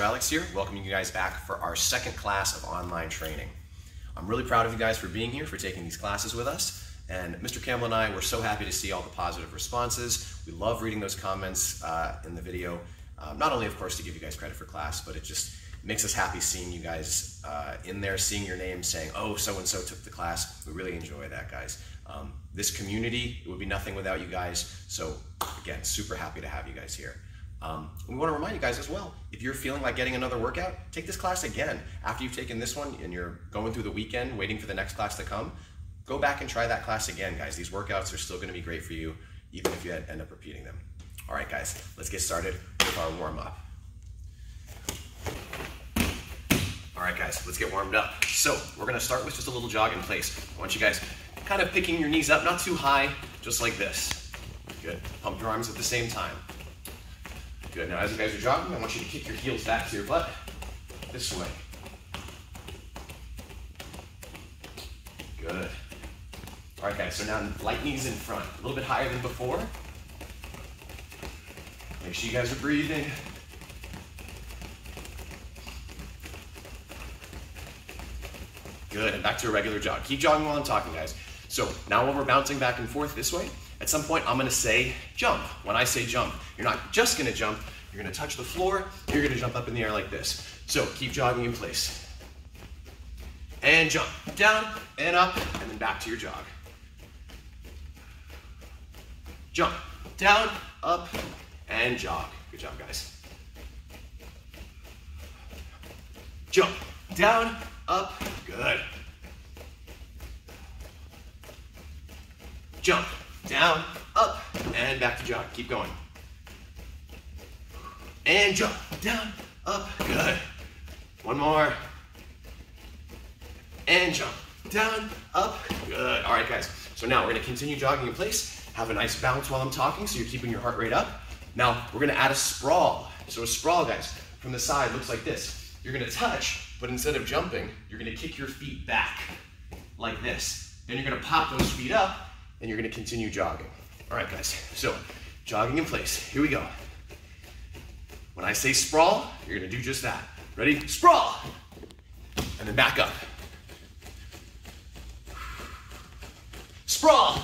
Master Alex here, welcoming you guys back for our second class of online training. I'm really proud of you guys for being here, for taking these classes with us. And Mr. Campbell and I were so happy to see all the positive responses. We love reading those comments uh, in the video. Um, not only, of course, to give you guys credit for class, but it just makes us happy seeing you guys uh, in there, seeing your names, saying, oh, so-and-so took the class. We really enjoy that, guys. Um, this community, it would be nothing without you guys. So again, super happy to have you guys here. Um, we want to remind you guys as well, if you're feeling like getting another workout, take this class again. After you've taken this one and you're going through the weekend waiting for the next class to come, go back and try that class again, guys. These workouts are still going to be great for you, even if you end up repeating them. All right, guys, let's get started with our warm up. All right, guys, let's get warmed up. So we're gonna start with just a little jog in place. I want you guys kind of picking your knees up, not too high, just like this. Good. Pump your arms at the same time. Good. Now, as you guys are jogging, I want you to kick your heels back to your butt this way. Good. All right, guys, so now light knees in front, a little bit higher than before. Make sure you guys are breathing. Good, and back to a regular jog. Keep jogging while I'm talking, guys. So now when we're bouncing back and forth this way, at some point I'm gonna say jump. When I say jump, you're not just gonna jump, you're gonna touch the floor, you're gonna jump up in the air like this. So keep jogging in place. And jump, down and up, and then back to your jog. Jump, down, up, and jog. Good job, guys. Jump, down, up, good. Jump, down, up, and back to jog. Keep going. And jump, down, up, good. One more. And jump, down, up, good. All right, guys. So now we're gonna continue jogging in place. Have a nice bounce while I'm talking so you're keeping your heart rate up. Now we're gonna add a sprawl. So a sprawl, guys, from the side looks like this. You're gonna touch, but instead of jumping, you're gonna kick your feet back like this. Then you're gonna pop those feet up and you're gonna continue jogging. All right, guys, so jogging in place. Here we go. When I say sprawl, you're gonna do just that. Ready? Sprawl! And then back up. Sprawl!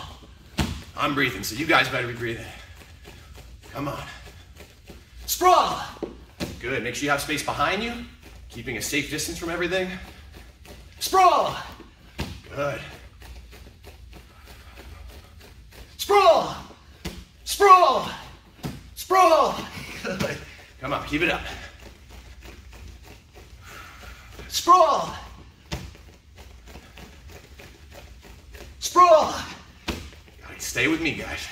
I'm breathing, so you guys better be breathing. Come on. Sprawl! Good, make sure you have space behind you, keeping a safe distance from everything. Sprawl! Good. Sprawl! Sprawl! Sprawl! Good. Come on, keep it up. Sprawl! Sprawl! Right, stay with me, guys.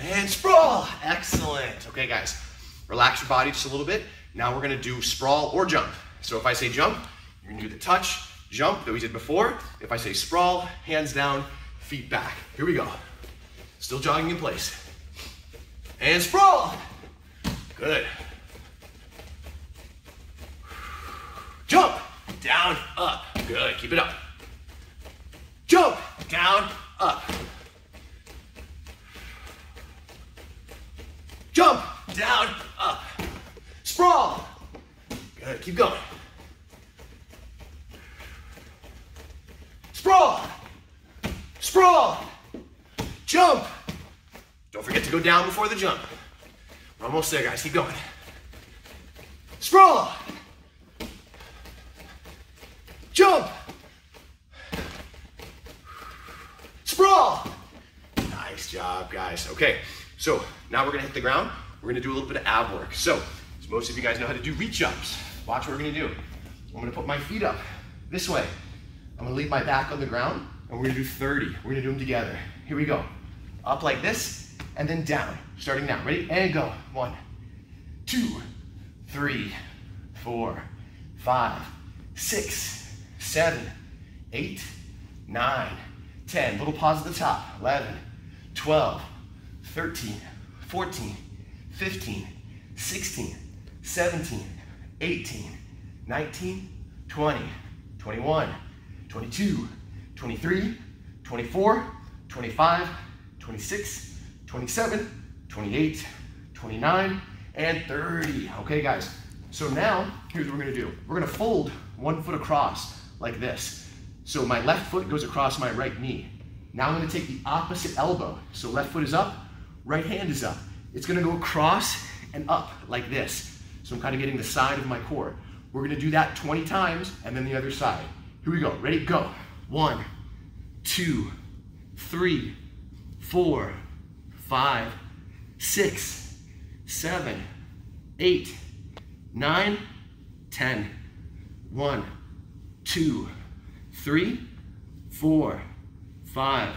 And sprawl. Excellent. Okay, guys, relax your body just a little bit. Now we're gonna do sprawl or jump. So if I say jump, you're gonna do the touch, jump that we did before. If I say sprawl, hands down, feet back. Here we go. Still jogging in place. And sprawl. Good. Jump, down, up. Good, keep it up. Jump, down, up. Jump, down, up. Sprawl. Good, keep going. Sprawl. Sprawl. Jump. Don't forget to go down before the jump. We're almost there, guys. Keep going. Sprawl. Jump. Sprawl. Nice job, guys. Okay, so now we're gonna hit the ground. We're gonna do a little bit of ab work. So, as most of you guys know how to do reach ups. Watch what we're gonna do. I'm gonna put my feet up this way. I'm gonna leave my back on the ground, we're gonna do 30. We're gonna do them together. Here we go. Up like this, and then down. Starting now. Ready? And go. One, two, three, four, five, six, seven, eight, nine, 10. Little pause at the top. 11, 12, 13, 14, 15, 16, 17, 18, 19, 20, 21, 22, 23, 24, 25, 26, 27, 28, 29, and 30. Okay, guys. So now, here's what we're gonna do. We're gonna fold one foot across like this. So my left foot goes across my right knee. Now I'm gonna take the opposite elbow. So left foot is up, right hand is up. It's gonna go across and up like this. So I'm kind of getting the side of my core. We're gonna do that 20 times and then the other side. Here we go, ready, go. One, two, three, four, five, six, seven, eight, nine, ten. One, two, three, four, five,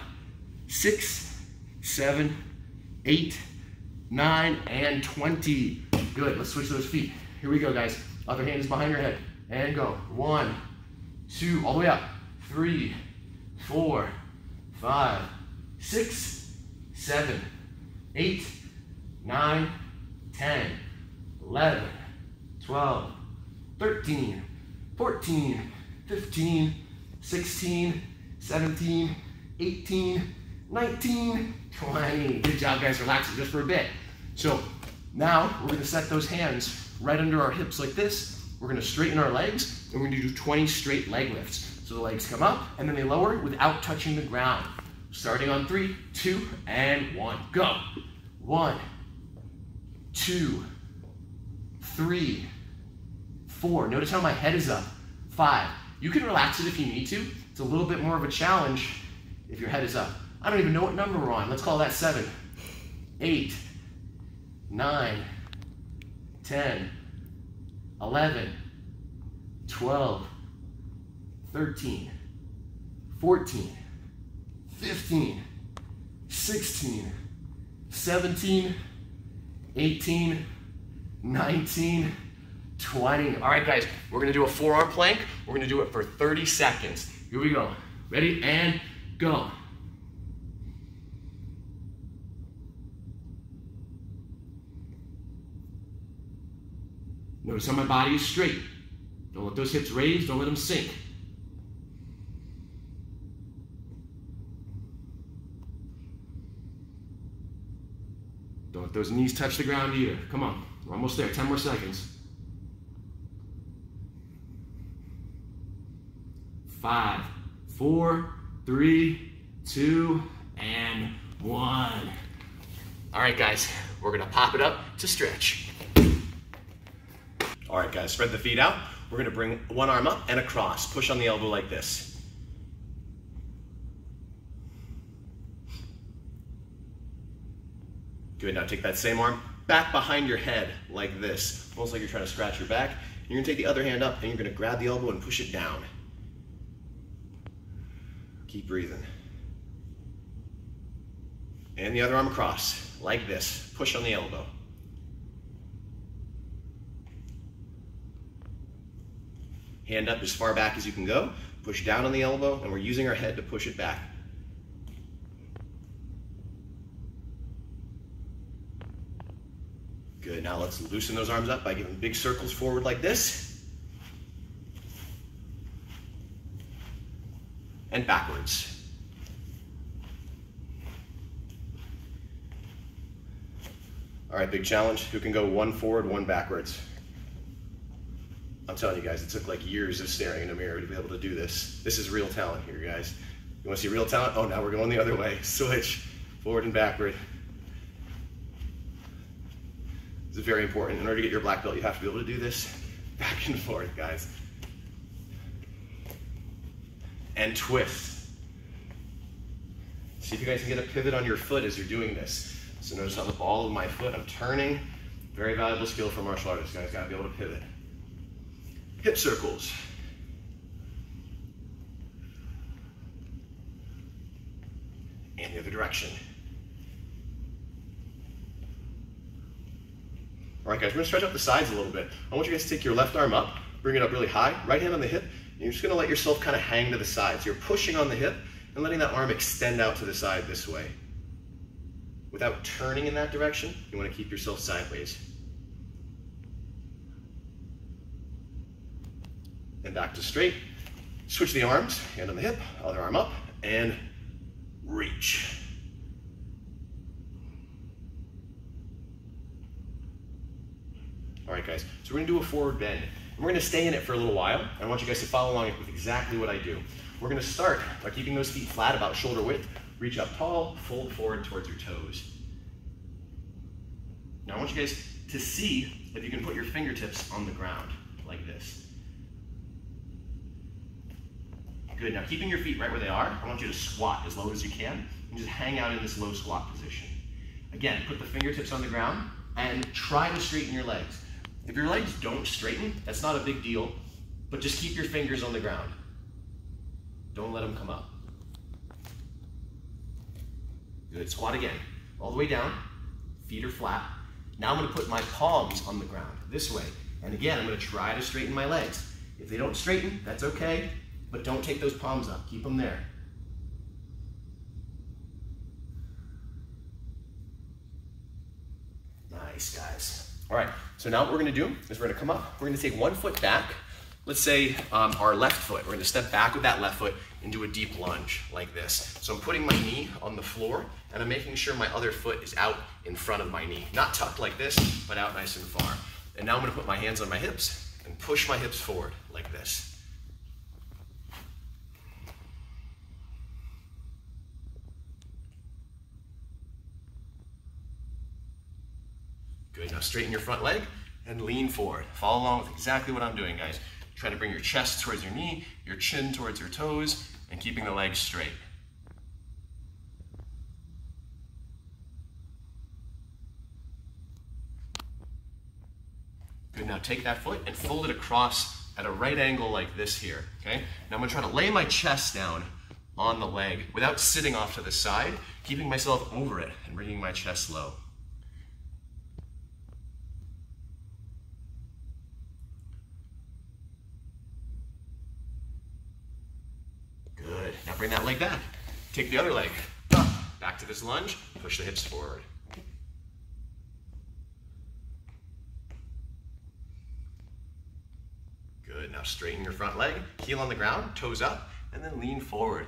six, seven, eight, nine, and 20. Good, let's switch those feet. Here we go, guys. Other hand is behind your head. And go. One, two, all the way up. Three, four, five, six, seven, eight, nine, 10, 11, 12, 13, 14, 15, 16, 17, 18, 19, 20. Good job, guys. Relax just for a bit. So now we're going to set those hands right under our hips like this. We're going to straighten our legs, and we're going to do 20 straight leg lifts. So the legs come up, and then they lower without touching the ground. Starting on three, two, and one. Go. One, two, three, four. Notice how my head is up. Five. You can relax it if you need to. It's a little bit more of a challenge if your head is up. I don't even know what number we're on. Let's call that seven, eight, nine, 10, 11, 12, 13, 14, 15, 16, 17, 18, 19, 20. All right, guys, we're gonna do a forearm plank. We're gonna do it for 30 seconds. Here we go. Ready, and go. Notice how my body is straight. Don't let those hips raise, don't let them sink. Let those knees touch the ground either. Come on, we're almost there. 10 more seconds. Five, four, three, two, and one. All right, guys, we're gonna pop it up to stretch. All right, guys, spread the feet out. We're gonna bring one arm up and across. Push on the elbow like this. Good, now take that same arm back behind your head like this, almost like you're trying to scratch your back. You're gonna take the other hand up and you're gonna grab the elbow and push it down. Keep breathing. And the other arm across, like this. Push on the elbow. Hand up as far back as you can go. Push down on the elbow, and we're using our head to push it back. Good, now let's loosen those arms up by giving big circles forward like this. And backwards. All right, big challenge. Who can go one forward, one backwards? I'm telling you guys, it took like years of staring in a mirror to be able to do this. This is real talent here, guys. You wanna see real talent? Oh, now we're going the other way. Switch, forward and backward. Is very important. In order to get your black belt, you have to be able to do this back and forth, guys. And twist. See if you guys can get a pivot on your foot as you're doing this. So notice on the ball of my foot, I'm turning. Very valuable skill for martial artists, guys. Gotta be able to pivot. Hip circles. And the other direction. All right, guys, we're gonna stretch up the sides a little bit. I want you guys to take your left arm up, bring it up really high, right hand on the hip, and you're just gonna let yourself kind of hang to the sides. You're pushing on the hip and letting that arm extend out to the side this way. Without turning in that direction, you wanna keep yourself sideways. And back to straight. Switch the arms, hand on the hip, other arm up, and reach. All right, guys. So we're gonna do a forward bend. And we're gonna stay in it for a little while. I want you guys to follow along with exactly what I do. We're gonna start by keeping those feet flat about shoulder width. Reach up tall, fold forward towards your toes. Now I want you guys to see if you can put your fingertips on the ground like this. Good, now keeping your feet right where they are, I want you to squat as low as you can and just hang out in this low squat position. Again, put the fingertips on the ground and try to straighten your legs. If your legs don't straighten, that's not a big deal, but just keep your fingers on the ground. Don't let them come up. Good, squat again. All the way down, feet are flat. Now I'm gonna put my palms on the ground, this way. And again, I'm gonna try to straighten my legs. If they don't straighten, that's okay. But don't take those palms up, keep them there. Nice, guys. All right, so now what we're gonna do is we're gonna come up, we're gonna take one foot back, let's say um, our left foot. We're gonna step back with that left foot and do a deep lunge like this. So I'm putting my knee on the floor and I'm making sure my other foot is out in front of my knee. Not tucked like this, but out nice and far. And now I'm gonna put my hands on my hips and push my hips forward like this. Good, now straighten your front leg and lean forward. Follow along with exactly what I'm doing, guys. Try to bring your chest towards your knee, your chin towards your toes, and keeping the legs straight. Good, now take that foot and fold it across at a right angle like this here, okay? Now I'm gonna try to lay my chest down on the leg without sitting off to the side, keeping myself over it and bringing my chest low. Bring that leg back. Take the other leg back to this lunge, push the hips forward. Good, now straighten your front leg, heel on the ground, toes up, and then lean forward.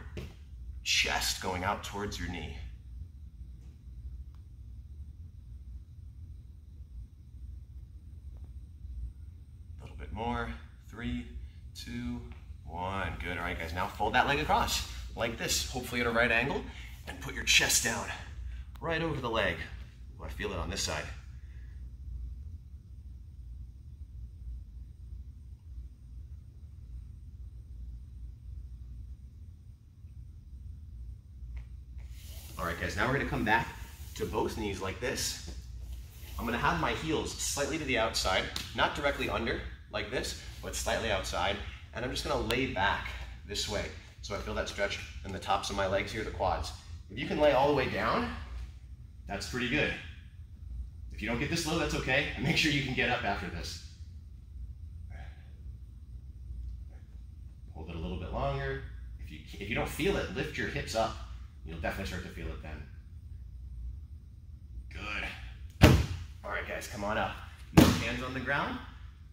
Chest going out towards your knee. A little bit more, three, two, one. Good, all right guys, now fold that leg across like this, hopefully at a right angle, and put your chest down right over the leg. Oh, I feel it on this side. All right, guys, now we're gonna come back to both knees like this. I'm gonna have my heels slightly to the outside, not directly under like this, but slightly outside, and I'm just gonna lay back this way. So I feel that stretch in the tops of my legs here, the quads. If you can lay all the way down, that's pretty good. If you don't get this low, that's okay. Make sure you can get up after this. Hold it a little bit longer. If you, if you don't feel it, lift your hips up. You'll definitely start to feel it then. Good. All right, guys, come on up. hands on the ground.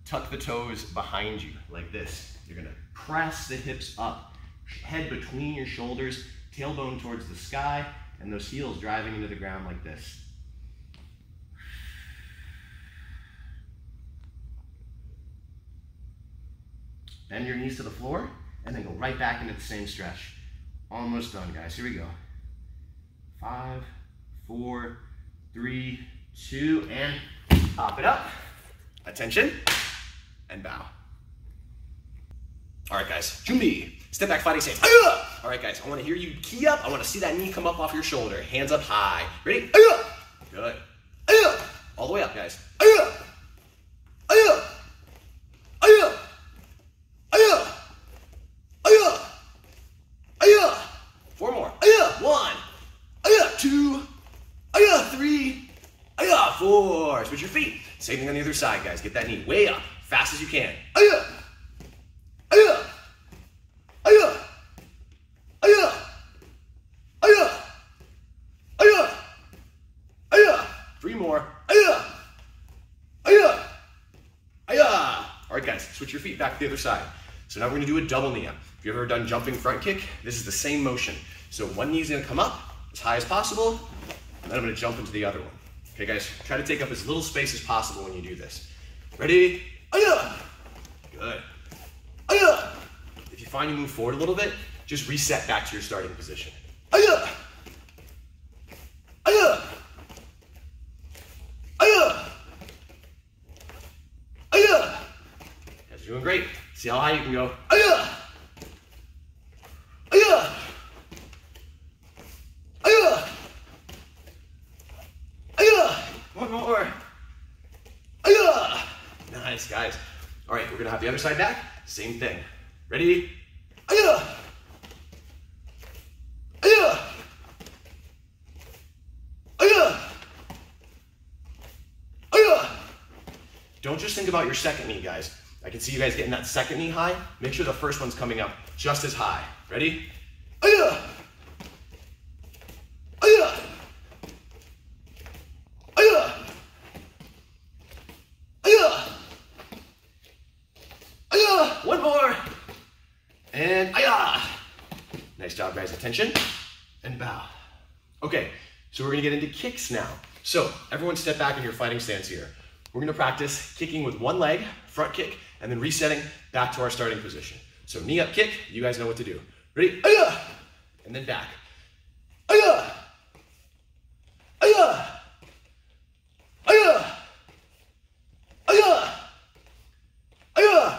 Tuck the toes behind you like this. You're gonna press the hips up head between your shoulders, tailbone towards the sky, and those heels driving into the ground like this. Bend your knees to the floor, and then go right back into the same stretch. Almost done, guys. Here we go. Five, four, three, two, and pop it up. Attention, and bow. All right, guys. Jumbi. Step back fighting stance. All right, guys. I want to hear you key up. I want to see that knee come up off your shoulder. Hands up high. Ready? Good. All the way up, guys. Four more. One. Two. Three. Four. Switch your feet. Same thing on the other side, guys. Get that knee way up. Fast as you can. switch your feet back to the other side. So now we're gonna do a double knee up. If you've ever done jumping front kick, this is the same motion. So one knee's gonna come up as high as possible, and then I'm gonna jump into the other one. Okay guys, try to take up as little space as possible when you do this. Ready? Good. If you find you move forward a little bit, just reset back to your starting position. Guys are doing great. See how high you can go. One more. Nice, guys. All right, we're gonna have the other side back. Same thing. Ready? Don't just think about your second knee, guys. I can see you guys getting that second knee high. Make sure the first one's coming up just as high. Ready? One more. And ayah. Nice job, guys. Attention and bow. Okay, so we're gonna get into kicks now. So everyone step back in your fighting stance here. We're gonna practice kicking with one leg, front kick, and then resetting back to our starting position. So knee up kick, you guys know what to do. Ready? And then back.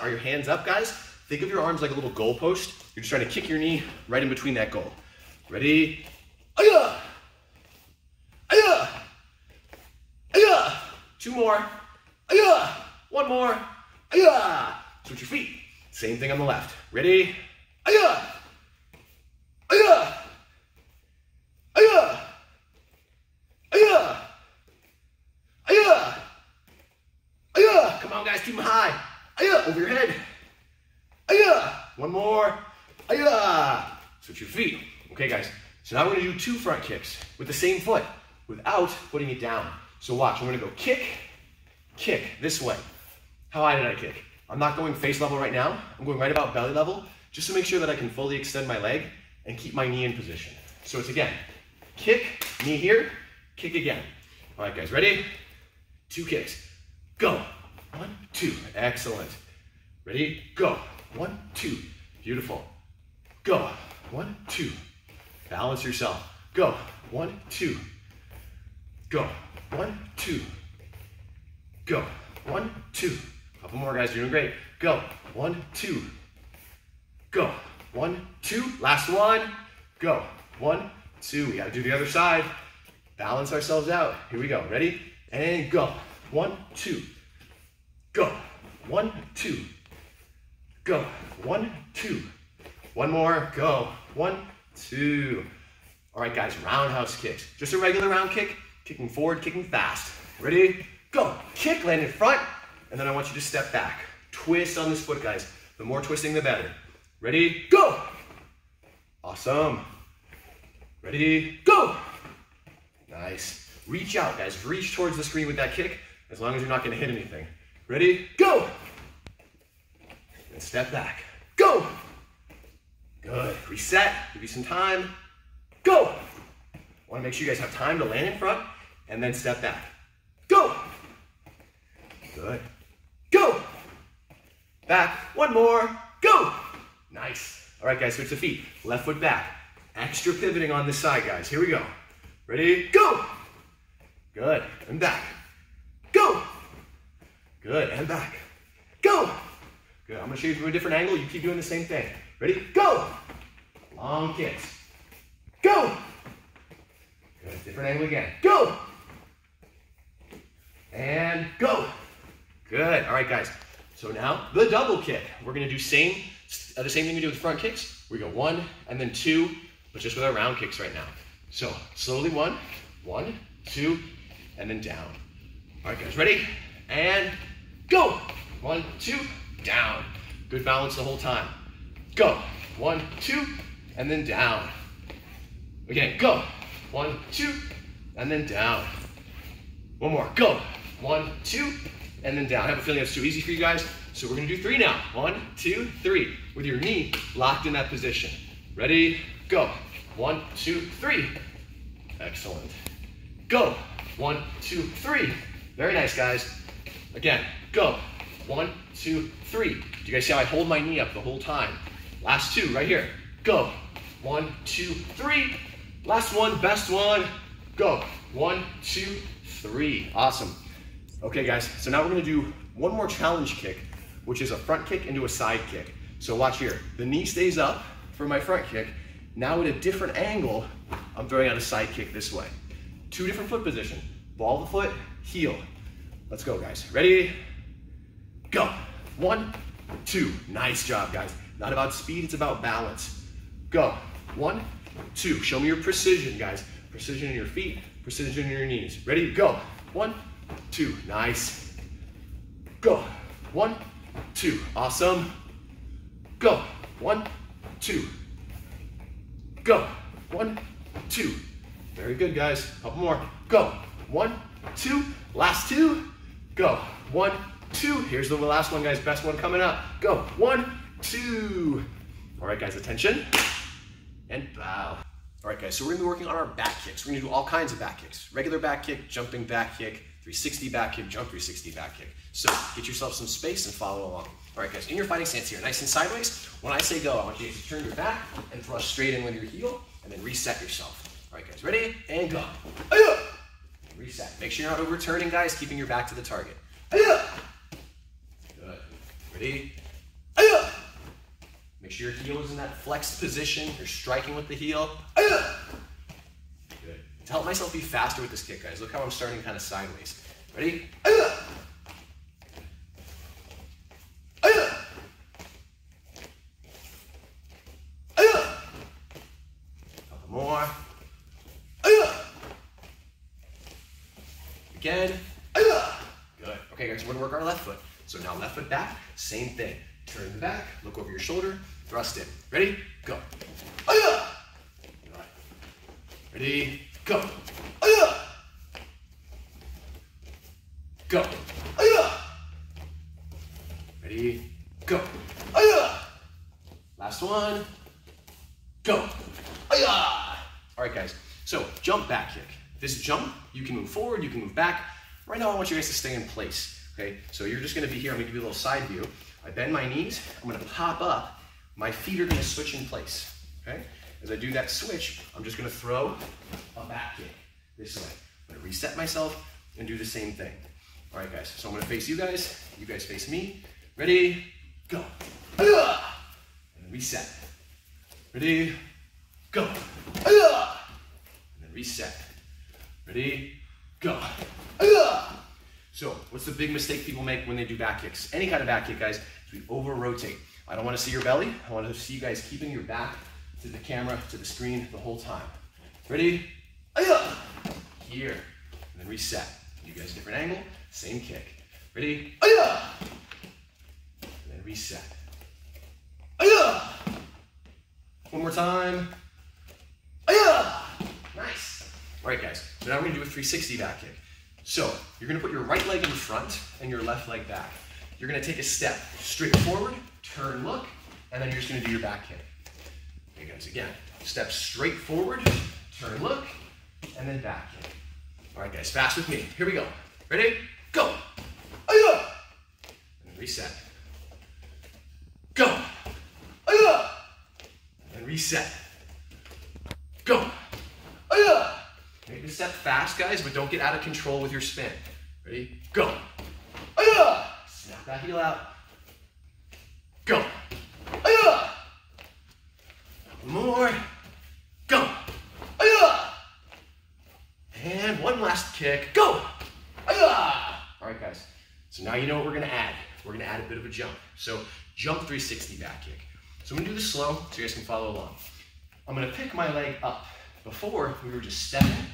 Are your hands up, guys? Think of your arms like a little goalpost. You're just trying to kick your knee right in between that goal. Ready? Two more. One more. Ayah! Switch your feet. Same thing on the left. Ready? Ayah! Ayah! Ayah! Ayah! Ayah! Ayah! Come on, guys, keep them high. Ayah! Over your head. Ayah! One more. Ayah! Switch your feet. Okay, guys. So now we're gonna do two front kicks with the same foot without putting it down. So watch, I'm gonna go kick, kick this way. How high did I kick? I'm not going face level right now. I'm going right about belly level just to make sure that I can fully extend my leg and keep my knee in position. So it's again, kick, knee here, kick again. All right, guys, ready? Two kicks. Go. One, two. Excellent. Ready? Go. One, two. Beautiful. Go. One, two. Balance yourself. Go. One, two. Go. One, two. Go. One, two. Couple more, guys. You're doing great. Go. One, two. Go. One, two. Last one. Go. One, two. We got to do the other side. Balance ourselves out. Here we go. Ready? And go. One, two. Go. One, two. Go. One, two. One more. Go. One, two. All right, guys, roundhouse kicks. Just a regular round kick, kicking forward, kicking fast. Ready? Go. Kick, land in front, and then I want you to step back. Twist on this foot, guys. The more twisting, the better. Ready? Go. Awesome. Ready? Go. Nice. Reach out, guys. Reach towards the screen with that kick, as long as you're not going to hit anything. Ready? Go. And step back. Go. Good. Reset. Give you some time. Go. I Want to make sure you guys have time to land in front and then step back. Go. Good. Back. One more. Go. Nice. All right, guys, switch the feet. Left foot back. Extra pivoting on this side, guys. Here we go. Ready? Go. Good. And back. Go. Good. And back. Go. Good. I'm to show you from a different angle. You keep doing the same thing. Ready? Go. Long kicks. Go. Good. Different angle again. Go. And go. Good. All right, guys. So now the double kick. We're gonna do same uh, the same thing we do with front kicks. We go one and then two, but just with our round kicks right now. So slowly one, one, two, and then down. All right, guys. Ready? And go. One, two, down. Good balance the whole time. Go. One, two, and then down. Again, go. One, two, and then down. One more. Go. One, two, and then down. I have a feeling that's too easy for you guys, so we're gonna do three now. One, two, three, with your knee locked in that position. Ready? Go. One, two, three. Excellent. Go. One, two, three. Very nice, guys. Again, go. One, two, three. Do you guys see how I hold my knee up the whole time? Last two, right here. Go. One, two, three. Last one, best one. Go. One, two, three. Awesome. Okay, guys, so now we're gonna do one more challenge kick, which is a front kick into a side kick. So watch here. The knee stays up for my front kick. Now at a different angle, I'm throwing out a side kick this way. Two different foot position. Ball of the foot, heel. Let's go, guys. Ready? Go. One, two. Nice job, guys. Not about speed, it's about balance. Go. One, two. Show me your precision, guys. Precision in your feet, precision in your knees. Ready? Go. One, two. Nice. Go. One, two. Awesome. Go. One, two. Go. One, two. Very good, guys. Couple more. Go. One, two. Last two. Go. One, two. Here's the last one, guys. Best one coming up. Go. One, two. All right, guys, attention. And bow. All right, guys, so we're gonna be working on our back kicks. We're gonna do all kinds of back kicks. Regular back kick, jumping back kick, 360 back kick, jump 360 back kick. So get yourself some space and follow along. All right, guys, in your fighting stance here, nice and sideways. When I say go, I want you to turn your back and thrust straight in with your heel, and then reset yourself. All right, guys, ready? And go. Reset. Make sure you're not overturning, guys, keeping your back to the target. Good. Ready? Make sure your heel is in that flexed position. You're striking with the heel. To help myself be faster with this kick, guys, look how I'm starting kind of sideways. Ready? More. Again. Good. Okay, guys, we're gonna work our left foot. So now left foot back, same thing. Turn the back, look over your shoulder, thrust in. Ready? Go. Ready? Go. Go. Ready? Go. Last one. Go. All right, guys. So jump back kick. This jump, you can move forward, you can move back. Right now, I want you guys to stay in place. Okay, so you're just gonna be here. I'm gonna give you a little side view. I bend my knees. I'm gonna pop up. My feet are gonna switch in place. Okay. As I do that switch, I'm just gonna throw back kick this way. I'm gonna reset myself and do the same thing. All right, guys. So I'm gonna face you guys. You guys face me. Ready? Go. And reset. Ready? Go. And then reset. Ready? Go. So, what's the big mistake people make when they do back kicks? Any kind of back kick, guys, is we over rotate. I don't want to see your belly. I want to see you guys keeping your back to the camera, to the screen the whole time. Ready? Here. And then reset. You guys, different angle, same kick. Ready? And then reset. One more time. Nice. All right, guys. So now we're gonna do a 360 back kick. So you're gonna put your right leg in front and your left leg back. You're gonna take a step straight forward, turn, look, and then you're just gonna do your back kick. Okay, guys, again, step straight forward, turn, look, and then back kick. All right, guys, fast with me. Here we go. Ready? Go. And reset. Go. And reset. Go. Make the step fast, guys, but don't get out of control with your spin. Ready? Go. Snap that heel out. Go. More. Go. And one last kick. Go. All right, guys. So now you know what we're gonna add. We're gonna add a bit of a jump. So jump 360 back kick. So I'm gonna do this slow so you guys can follow along. I'm gonna pick my leg up. Before, we were just stepping.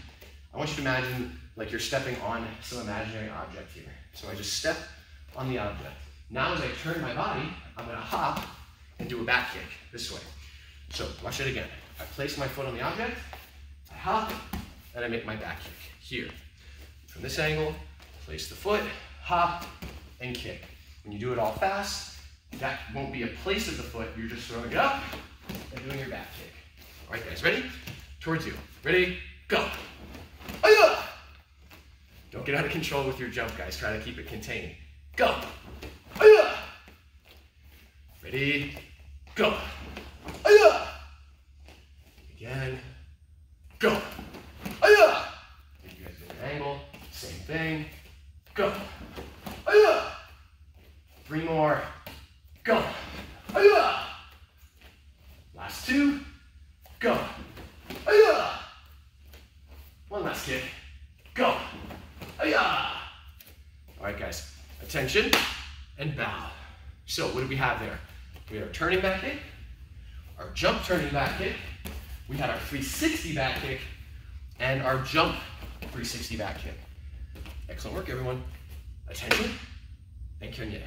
I want you to imagine like you're stepping on some imaginary object here. So I just step on the object. Now as I turn my body, I'm gonna hop and do a back kick this way. So watch it again. I place my foot on the object, I hop, and I make my back kick here. From this angle, place the foot, hop, and kick. When you do it all fast, that won't be a place of the foot, you're just throwing it up and doing your back kick. All right, guys, ready? Towards you. Ready? Go. Don't get out of control with your jump, guys. Try to keep it contained. Go. Ready, go. Aya! Again, go. Aya! You guys get an angle, same thing. Go. Three more. Go. Last two. Go. One last kick. Go. All right, guys. Attention and bow. So what do we have there? We had our turning back kick, our jump turning back kick, we had our 360 back kick, and our jump 360 back kick. Excellent work, everyone. Attention and Kanye.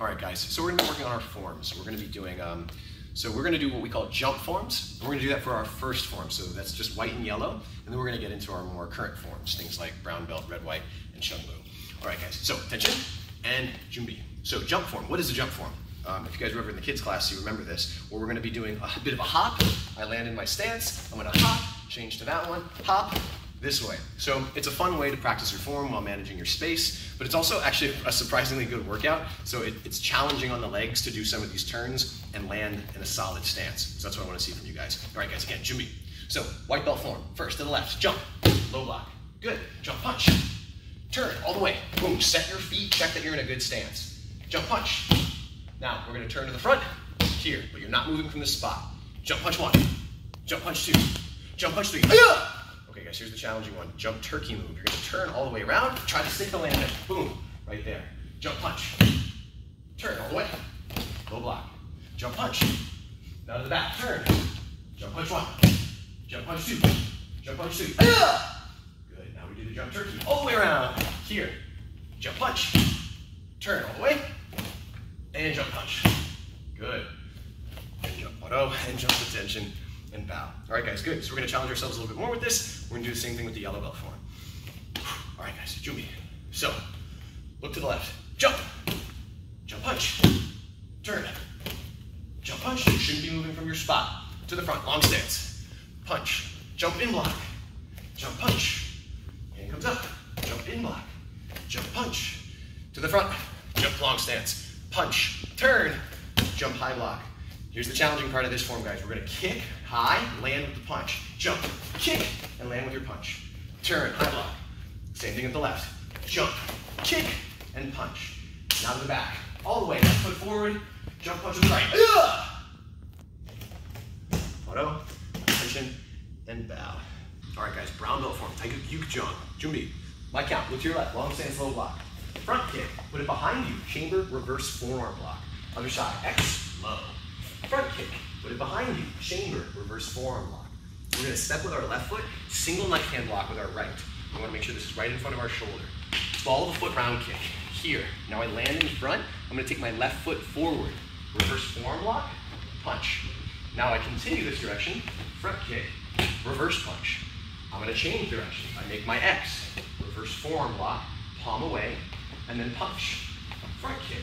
All right, guys, so we're gonna be working on our forms. We're gonna be doing, um, so we're gonna do what we call jump forms. We're gonna do that for our first form. So that's just white and yellow. And then we're gonna get into our more current forms, things like brown belt, red, white, and Shun Lu. All right, guys, so attention and Jumbi. So jump form, what is a jump form? Um, if you guys were ever in the kids class, you remember this, where we're gonna be doing a bit of a hop. I land in my stance, I'm gonna hop, change to that one, hop, this way. So it's a fun way to practice your form while managing your space, but it's also actually a surprisingly good workout. So it, it's challenging on the legs to do some of these turns and land in a solid stance. So that's what I want to see from you guys. All right, guys, again, Jumbi. So white belt form. First to the left, jump, low block. Good. Jump punch. Turn all the way. Boom. Set your feet. Check that you're in a good stance. Jump punch. Now we're going to turn to the front here, but you're not moving from the spot. Jump punch one. Jump punch two. Jump punch three. Guys, here's the challenging one. Jump turkey move. You're gonna turn all the way around, try to stick the landing. Boom, right there. Jump punch. Turn all the way. Low block. Jump punch. Now to the back, turn. Jump punch one. Jump punch two. Jump punch three. Good, now we do the jump turkey. All the way around. Here. Jump punch. Turn all the way. And jump punch. Good. And jump auto oh, and jump attention and bow. All right, guys, good. So we're gonna challenge ourselves a little bit more with this. We're gonna do the same thing with the yellow belt form. All right, guys, Jumbi. So, look to the left. Jump. Jump punch. Turn. Jump punch. You shouldn't be moving from your spot. To the front, long stance. Punch. Jump in block. Jump punch. Hand comes up. Jump in block. Jump punch. To the front. Jump long stance. Punch. Turn. Jump high block. Here's the challenging part of this form, guys. We're gonna kick high, land with the punch. Jump, kick, and land with your punch. Turn, high block. Same thing at the left. Jump, kick, and punch. Now to the back. All the way. Left foot forward. Jump, punch the right. Ugh! Auto, attention, and bow. All right, guys. Brown belt form. Take a Yuk Jong. Jumbi. My count. Look to your left. Long stance, low block. Front kick. Put it behind you. Chamber, reverse forearm block. Other side. X, low. Front kick, put it behind you. Chamber, reverse forearm lock. We're gonna step with our left foot, single left hand lock with our right. We wanna make sure this is right in front of our shoulder. Follow the foot round kick, here. Now I land in front, I'm gonna take my left foot forward. Reverse forearm lock, punch. Now I continue this direction, front kick, reverse punch. I'm gonna change direction. I make my X, reverse forearm lock, palm away, and then punch. Front kick,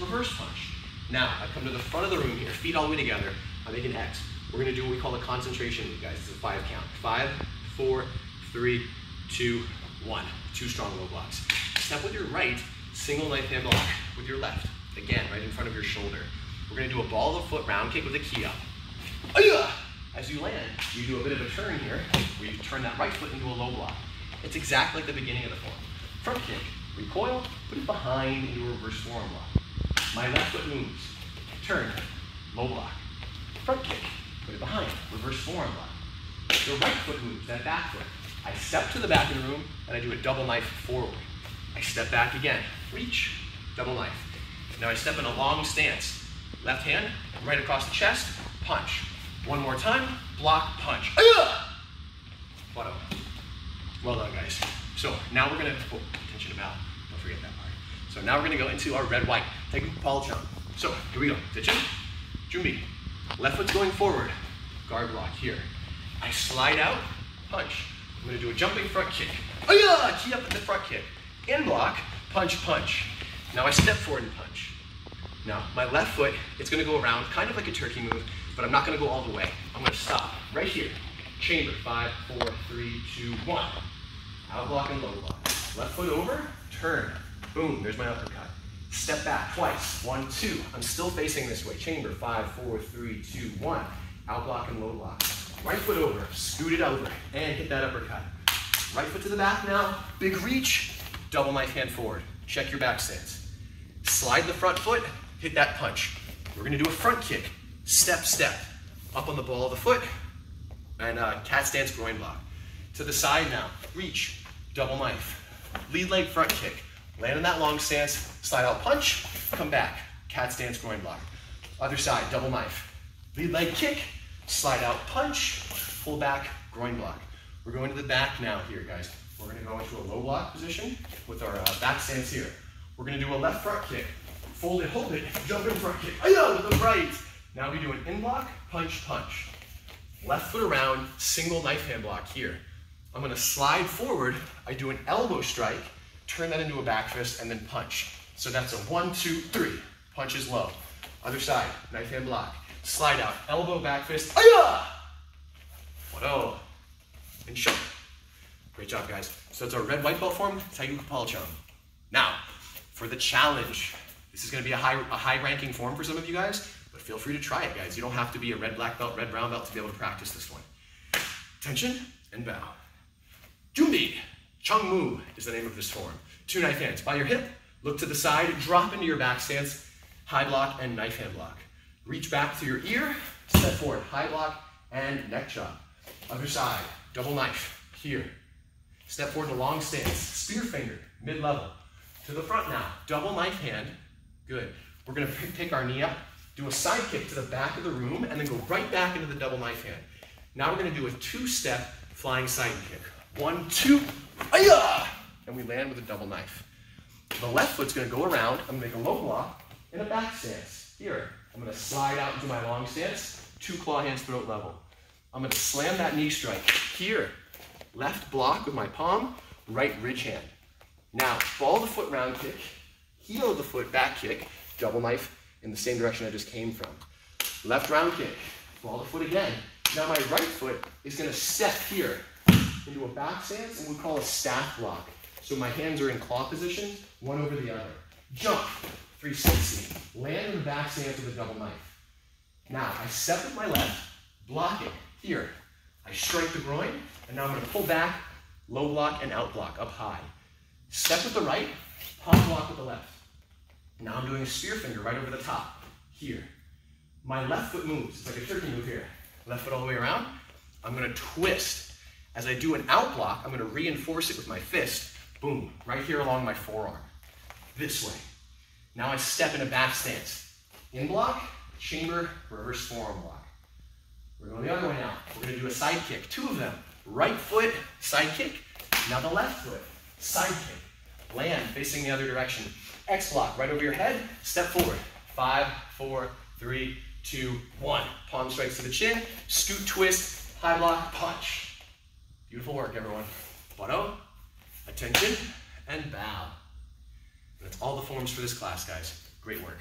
reverse punch. Now, I come to the front of the room here, feet all the way together. I make an X. We're gonna do what we call a concentration move, guys. It's a five count. Five, four, three, two, one. Two strong low blocks. Step with your right, single knife hand block with your left. Again, right in front of your shoulder. We're gonna do a ball of the foot round kick with a key up. As you land, you do a bit of a turn here, where you turn that right foot into a low block. It's exactly like the beginning of the form. Front kick, recoil, put it behind into a reverse forearm block. My left foot moves. Turn. Low block. Front kick. Put it behind. Reverse forearm block. The right foot moves, that back foot. I step to the back of the room and I do a double knife forward. I step back again. Reach. Double knife. Now I step in a long stance. Left hand, right across the chest, punch. One more time, block, punch. Auto. Well done, guys. So now we're gonna, oh, attention about, don't forget that part. So now we're gonna go into our red white. Taegeuk Pal Jang. So here we go. Attention. Jumbi. Left foot's going forward. Guard block here. I slide out, punch. I'm gonna do a jumping front kick. Oh yeah, key up in the front kick. In block, punch, punch. Now I step forward and punch. Now my left foot, it's gonna go around, kind of like a turkey move, but I'm not gonna go all the way. I'm gonna stop right here. Chamber, five, four, three, two, one. Out block and low block. Left foot over, turn. Boom, there's my uppercut. Step back twice. One, two. I'm still facing this way. Chamber. Five, four, three, two, one. Out block and low block. Right foot over. Scoot it over. And hit that uppercut. Right foot to the back now. Big reach. Double knife hand forward. Check your back stance. Slide the front foot. Hit that punch. We're going to do a front kick. Step, step. Up on the ball of the foot. And uh, cat stance groin block. To the side now. Reach. Double knife. Lead leg front kick. Land in that long stance, slide out punch, come back. Cat stance groin block. Other side, double knife. Lead leg kick, slide out punch, pull back, groin block. We're going to the back now here, guys. We're gonna go into a low block position with our uh, back stance here. We're gonna do a left front kick. Fold it, hold it, jump in front kick. Ayah, with the right. Now we do an in block, punch, punch. Left foot around, single knife hand block here. I'm gonna slide forward. I do an elbow strike, turn that into a back fist, and then punch. So that's a one, two, three. Punch is low. Other side, knife hand block. Slide out, elbow, back fist. Aya! Whoa. Oh. And shove. Great job, guys. So it's our red white belt form, Taegeuk Pal Jang. Now, for the challenge, this is gonna be a high, a high ranking form for some of you guys, but feel free to try it, guys. You don't have to be a red black belt, red brown belt to be able to practice this one. Tension and bow. Jumbi. Chung Mu is the name of this form. Two knife hands by your hip, look to the side, drop into your back stance, high block and knife hand block. Reach back to your ear, step forward, high block and neck chop. Other side, double knife, here. Step forward to long stance, spear finger, mid-level. To the front now, double knife hand, good. We're gonna pick our knee up, do a side kick to the back of the room, and then go right back into the double knife hand. Now we're gonna do a two-step flying side kick. One, two, Aya! And we land with a double knife. The left foot's gonna go around. I'm gonna make a low block in a back stance. Here, I'm gonna slide out into my long stance, two claw hands throat level. I'm gonna slam that knee strike. Here, left block with my palm, right ridge hand. Now, ball the foot round kick, heel the foot back kick, double knife in the same direction I just came from. Left round kick, ball the foot again. Now my right foot is gonna step here, into a back stance and we call a staff block. So my hands are in claw position, one over the other. Jump, 360. Land in the back stance with a double knife. Now I step with my left, block it, here. I strike the groin, and now I'm gonna pull back, low block and out block, up high. Step with the right, palm block with the left. Now I'm doing a spear finger right over the top, here. My left foot moves, it's like a turkey move here. Left foot all the way around. I'm gonna twist as I do an out block, I'm gonna reinforce it with my fist, boom, right here along my forearm, this way. Now I step in a back stance. In block, chamber, reverse forearm block. We're going the other way now. We're gonna do a side kick, two of them. Right foot, side kick. Now the left foot, side kick. Land facing the other direction. X block, right over your head, step forward. Five, four, three, two, one. Palm strikes to the chin, scoot twist, high block, punch. Beautiful work, everyone. Baro, attention, and bow. That's all the forms for this class, guys. Great work.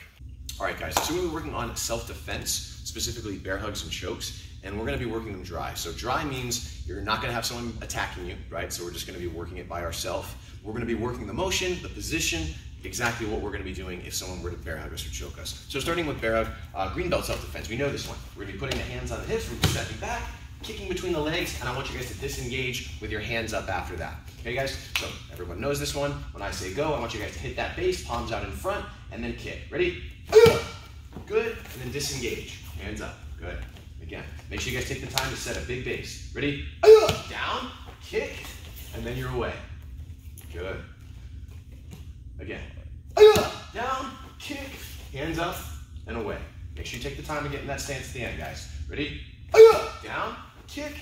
All right, guys, so we're working on self-defense, specifically bear hugs and chokes, and we're gonna be working them dry. So dry means you're not gonna have someone attacking you, right? So we're just gonna be working it by ourselves. We're gonna be working the motion, the position, exactly what we're gonna be doing if someone were to bear hug us or choke us. So starting with bear hug, uh, green belt self-defense, we know this one. We're gonna be putting the hands on the hips, we're going to be stepping back, kicking between the legs, and I want you guys to disengage with your hands up after that. Okay, guys? So everyone knows this one. When I say go, I want you guys to hit that base, palms out in front, and then kick. Ready? Good. And then disengage. Hands up. Good. Again. Make sure you guys take the time to set a big base. Ready? Down, kick, and then you're away. Good. Again. Down, kick, hands up, and away. Make sure you take the time to get in that stance at the end, guys. Ready? Down, kick,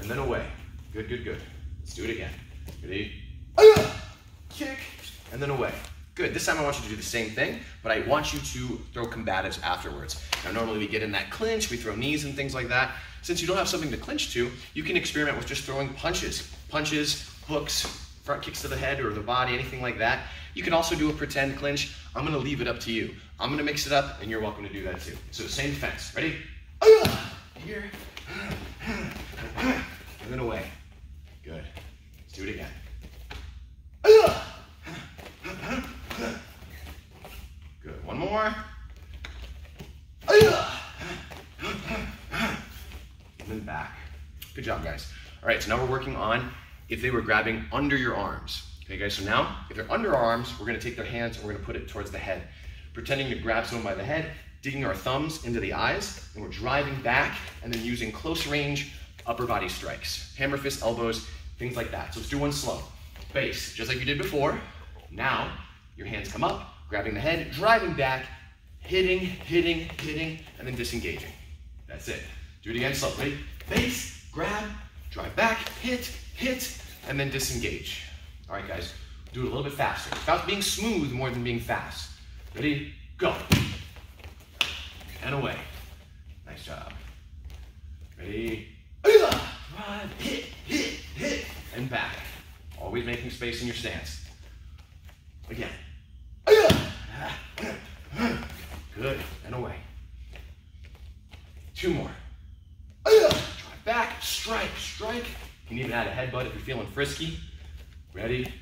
and then away. Good, good, good. Let's do it again. Ready? Kick, and then away. Good, this time I want you to do the same thing, but I want you to throw combatives afterwards. Now normally we get in that clinch, we throw knees and things like that. Since you don't have something to clinch to, you can experiment with just throwing punches. Punches, hooks, front kicks to the head or the body, anything like that. You can also do a pretend clinch. I'm gonna leave it up to you. I'm gonna mix it up and you're welcome to do that too. So same defense, ready? Here, Move it away. Good. Let's do it again. Good. One more. And then back. Good job, guys. All right, so now we're working on if they were grabbing under your arms. Okay, guys, so now if they're under our arms, we're gonna take their hands and we're gonna put it towards the head. Pretending to grab someone by the head, digging our thumbs into the eyes, and we're driving back and then using close range upper body strikes. Hammer fist, elbows, things like that. So let's do one slow. Base, just like you did before. Now, your hands come up, grabbing the head, driving back, hitting, hitting, hitting, and then disengaging. That's it. Do it again slowly. Base, grab, drive back, hit, hit, and then disengage. All right, guys, do it a little bit faster. It's about being smooth more than being fast. Ready, go. And away. Nice job. Ready, drive, hit, hit, hit, and back. Always making space in your stance. Again. Good, and away. Two more. Drive back, strike, strike. You can even add a headbutt if you're feeling frisky. Ready?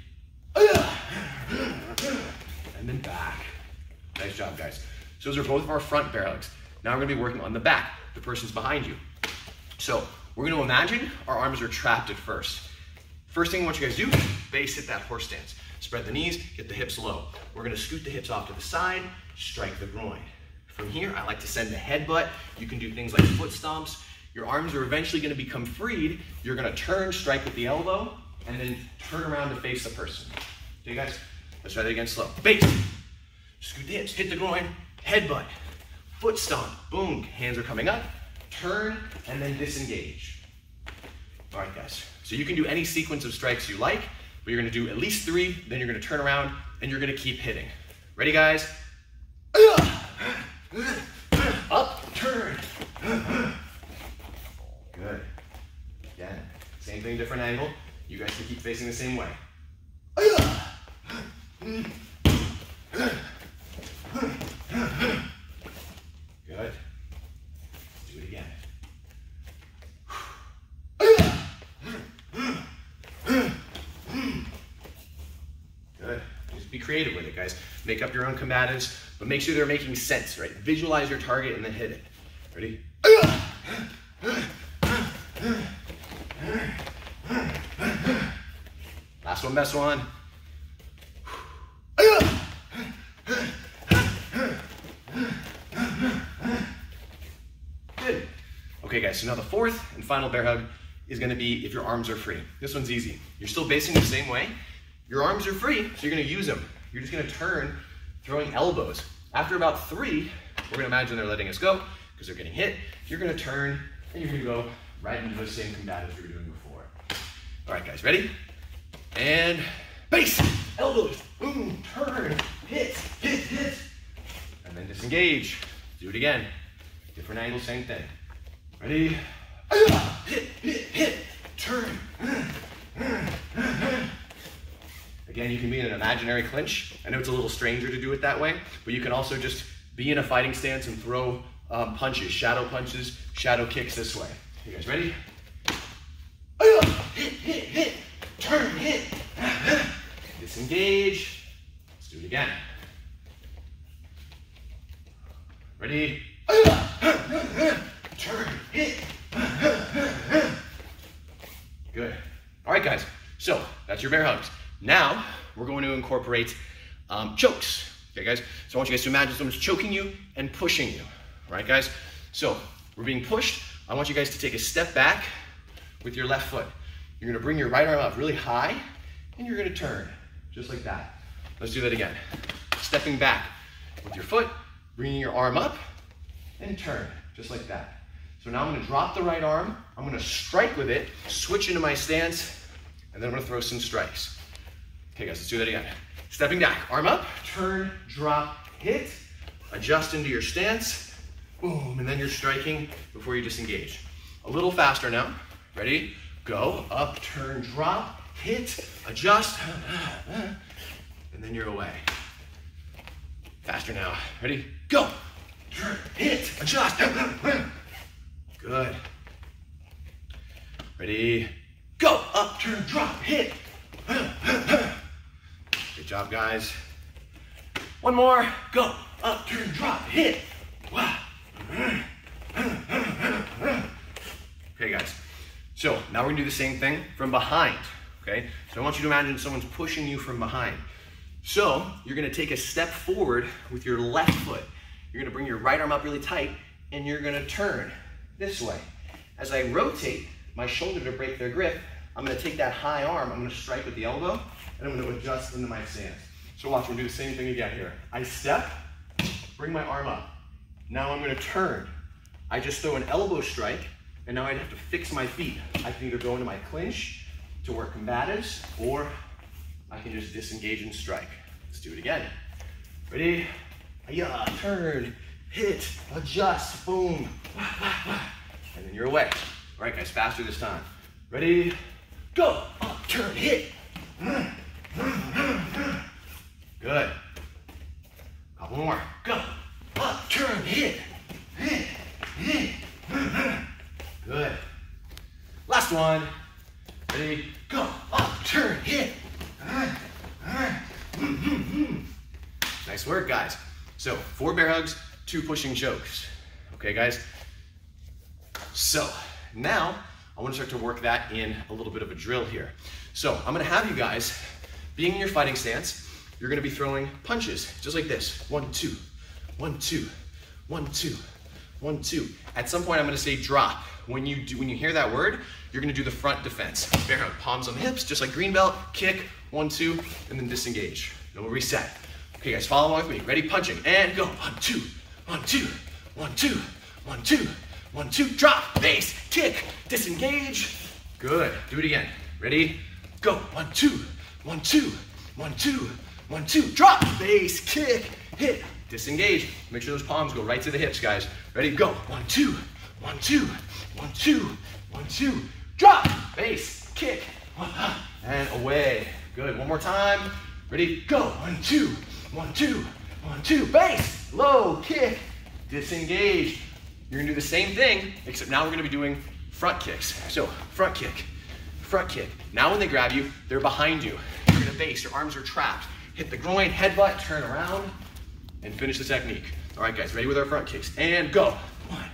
And then back. Nice job, guys. So those are both of our front bear hugs. Now we're gonna be working on the back. The person's behind you. So we're gonna imagine our arms are trapped at first. First thing I want you guys to do, base hit that horse stance. Spread the knees, get the hips low. We're gonna scoot the hips off to the side, strike the groin. From here, I like to send a headbutt. You can do things like foot stomps. Your arms are eventually gonna become freed. You're gonna turn, strike with the elbow, and then turn around to face the person. Okay, guys? Let's try that again slow. Base. Scoot the hips, hit the groin, headbutt, foot stomp, boom, hands are coming up, turn, and then disengage. All right, guys. So you can do any sequence of strikes you like, but you're gonna do at least three, then you're gonna turn around, and you're gonna keep hitting. Ready, guys? Up, turn. Good. Again, same thing, different angle. You guys can keep facing the same way. Good. Do it again. Good. Just be creative with it, guys. Make up your own combatives, but make sure they're making sense, right? Visualize your target and then hit it. Ready? Last one, best one. Good. Okay, guys, so now the fourth and final bear hug is gonna be if your arms are free. This one's easy. You're still basing the same way. Your arms are free, so you're gonna use them. You're just gonna turn, throwing elbows. After about three, we're gonna imagine they're letting us go because they're getting hit. You're gonna turn and you're gonna go right into the same combatives you were doing before. All right, guys, ready? And base, elbows, boom, turn, hit, hit, hit, and then disengage. Do it again. Different angle, same thing. Ready? Hit, hit, hit, turn. Again, you can be in an imaginary clinch. I know it's a little stranger to do it that way, but you can also just be in a fighting stance and throw um, punches, shadow punches, shadow kicks this way. You guys ready? Hit, hit, hit, turn, hit. Disengage. Let's do it again. Ready? Turn, hit. Good. All right, guys. So that's your bear hugs. Now we're going to incorporate um, chokes. Okay, guys. So I want you guys to imagine someone's choking you and pushing you. Right, guys. So we're being pushed. I want you guys to take a step back with your left foot. You're gonna bring your right arm up really high, and you're gonna turn, just like that. Let's do that again. Stepping back with your foot, bringing your arm up, and turn, just like that. So now I'm gonna drop the right arm, I'm gonna strike with it, switch into my stance, and then I'm gonna throw some strikes. Okay guys, let's do that again. Stepping back, arm up, turn, drop, hit, adjust into your stance, boom, and then you're striking before you disengage. A little faster now, ready? Go, up, turn, drop, hit, adjust, and then you're away. Faster now, ready? Go, turn, hit, adjust, good. Ready? Go, up, turn, drop, hit. Job, guys. One more, go, up, turn, drop, hit. Okay, guys. So now we're gonna do the same thing from behind, okay? So I want you to imagine someone's pushing you from behind. So you're gonna take a step forward with your left foot. You're gonna bring your right arm up really tight and you're gonna turn this way. As I rotate my shoulder to break their grip, I'm gonna take that high arm, I'm gonna strike with the elbow, and I'm gonna adjust into my stance. So watch, we're gonna do the same thing again here. I step, bring my arm up. Now I'm gonna turn. I just throw an elbow strike, and now I'd have to fix my feet. I can either go into my clinch to work combatives, or I can just disengage and strike. Let's do it again. Ready? Yeah, turn, hit, adjust, boom, and then you're away. All right, guys, faster this time. Ready? Go, up, turn, hit. Good. Couple more. Go, up, turn, hit, hit, hit. Good. Last one. Ready? Go, up, turn, hit. Nice work, guys. So, four bear hugs, two pushing chokes. Okay, guys? So, now I want to start to work that in a little bit of a drill here. So, I'm going to have you guys, being in your fighting stance, you're to be throwing punches, just like this. One, two, one, two, one, two, one, two. At some point, I'm to say drop. When you do, when you hear that word, you're to do the front defense. Bear hug, palms on hips, just like green belt, kick, one, two, and then disengage. Then we'll reset. Okay, guys, follow along with me. Ready? Punching and go. One, two, one, two, one, two, one, two, one, two. Drop, base, kick, disengage. Good. Do it again. Ready? Go. One, two, one, two, one, two, one, two. Drop, base, kick, hit, disengage. Make sure those palms go right to the hips, guys. Ready? Go. One, two, one, two, one, two, one, two. Drop, base, kick, and away. Good. One more time. Ready? Go. One, two, one, two, one, two. Base, low, kick, disengage. You're gonna do the same thing, except now we're gonna be doing front kicks. So front kick, front kick. Now when they grab you, they're behind you. You're gonna base, your arms are trapped. Hit the groin, headbutt, turn around, and finish the technique. All right, guys, ready with our front kicks. And go. One,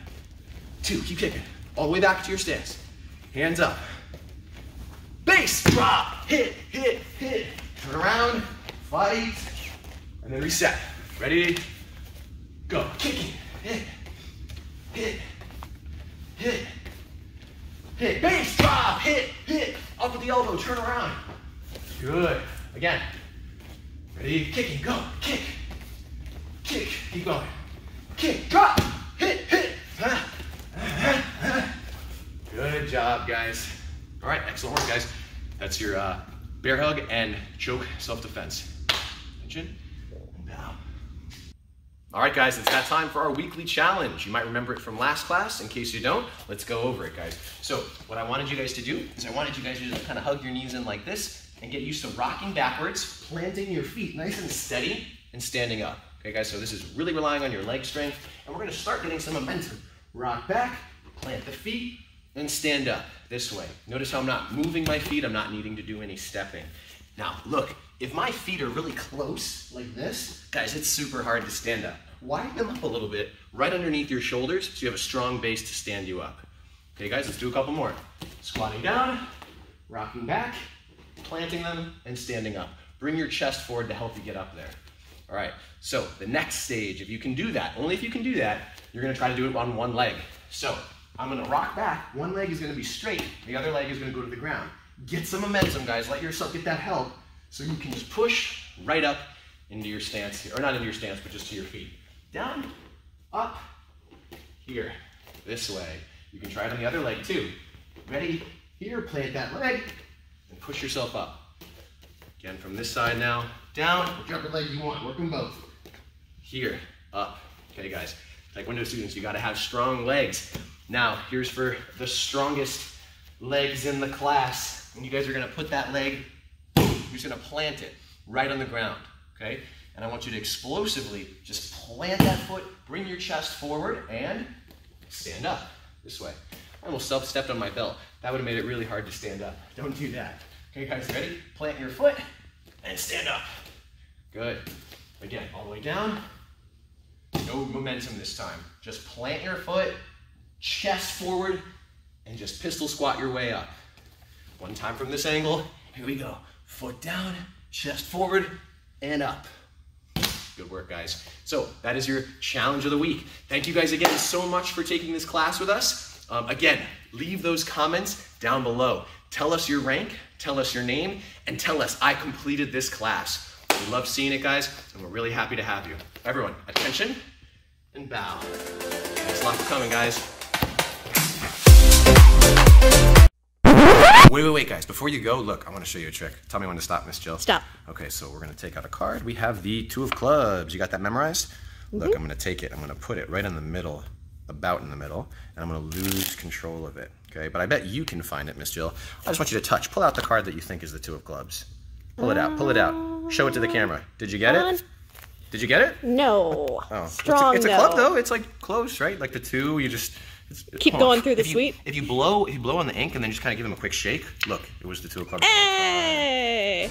two, keep kicking. All the way back to your stance. Hands up. Base, drop, hit, hit, hit. Turn around, fight, and then reset. Ready? Go. Kicking, hit, hit, hit, hit. Base, drop, hit, hit. Up with the elbow, turn around. Good. Again. Ready? Kicking, go. Kick, kick. Keep going. Kick, drop, hit, hit. Good job, guys. All right, excellent work, guys. That's your uh, bear hug and choke self-defense. Attention. All right, guys, it's that time for our weekly challenge. You might remember it from last class. In case you don't, let's go over it, guys. So what I wanted you guys to do is I wanted you guys to kind of hug your knees in like this and get used to rocking backwards, planting your feet nice and steady, and standing up. Okay, guys, so this is really relying on your leg strength, and we're gonna start getting some momentum. Rock back, plant the feet, and stand up this way. Notice how I'm not moving my feet, I'm not needing to do any stepping. Now, look, if my feet are really close like this, guys, it's super hard to stand up. Widen them up a little bit, right underneath your shoulders, so you have a strong base to stand you up. Okay, guys, let's do a couple more. Squatting down, rocking back, planting them, and standing up. Bring your chest forward to help you get up there. All right, so the next stage, if you can do that, only if you can do that, you're gonna try to do it on one leg. So I'm gonna rock back, one leg is gonna be straight, the other leg is gonna go to the ground. Get some momentum, guys, let yourself get that help so you can just push right up into your stance here, or not into your stance, but just to your feet. Down, up, here, this way. You can try it on the other leg too. Ready? Here, plant that leg, and push yourself up. Again, from this side now, down, whichever leg you want, work them both. Here, up. Okay, guys, Taekwondo students, you gotta have strong legs. Now, here's for the strongest legs in the class. And you guys are gonna put that leg, you're just gonna plant it right on the ground, okay? And I want you to explosively just plant that foot, bring your chest forward, and stand up this way. I almost self-stepped on my belt. That would have made it really hard to stand up. Don't do that. Okay, guys, ready? Plant your foot and stand up. Good. Again, all the way down. No momentum this time. Just plant your foot, chest forward, and just pistol squat your way up. One time from this angle. Here we go. Foot down, chest forward, and up. Good work, guys. So that is your challenge of the week. Thank you guys again so much for taking this class with us. Um, again, leave those comments down below. Tell us your rank, tell us your name, and tell us I completed this class. We love seeing it, guys, and we're really happy to have you. Everyone, attention and bow. Thanks a lot for coming, guys. Wait, wait, wait, guys. Before you go, look, I want to show you a trick. Tell me when to stop, Miss Jill. Stop. Okay, so we're going to take out a card. We have the Two of Clubs. You got that memorized? Look, I'm going to take it. I'm going to put it right in the middle, about in the middle, and I'm going to lose control of it. Okay, but I bet you can find it, Miss Jill. I just want you to touch. Pull out the card that you think is the Two of Clubs. Pull it out. Pull it out. Show it to the camera. Did you get it? Did you get it? No. Oh, it's a- It's a, club though. It's like close, right? Like the two, you just keep going through the if you, suite. If you blow, if you blow on the ink and then just kind of give them a quick shake, look, it was the two o'clock. Hey!